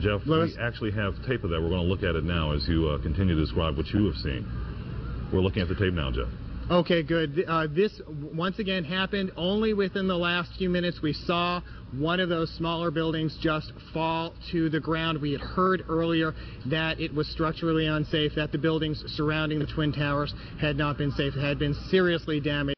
Jeff, Lewis? we actually have tape of that. We're going to look at it now as you uh, continue to describe what you have seen. We're looking at the tape now, Jeff. Okay, good. Uh, this once again happened only within the last few minutes. We saw one of those smaller buildings just fall to the ground. We had heard earlier that it was structurally unsafe, that the buildings surrounding the Twin Towers had not been safe, had been seriously damaged.